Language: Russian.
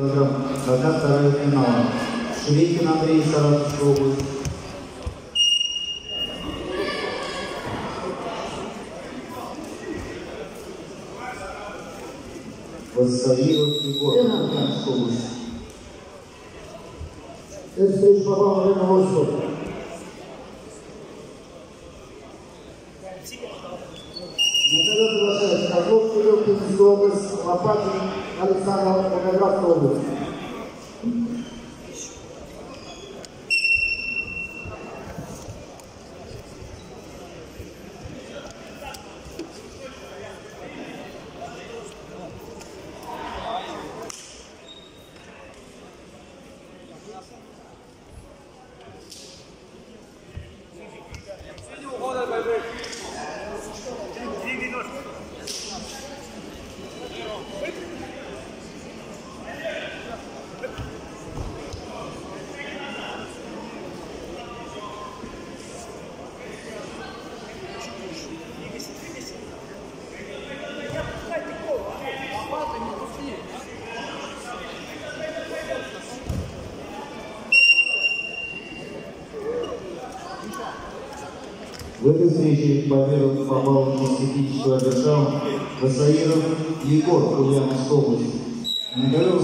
килограмм, 42 финала. Швейкин Андрей, Саратовская область. Вассаиров Егор, Луганская область. Эта встреча попала на время Осипов. На ковер приглашается Козловский Лев, Киргизская область, Лопатин Александр, Волгоградская область. В этой встрече победу попал в эстетическую державу Васаиров Егор. На ковер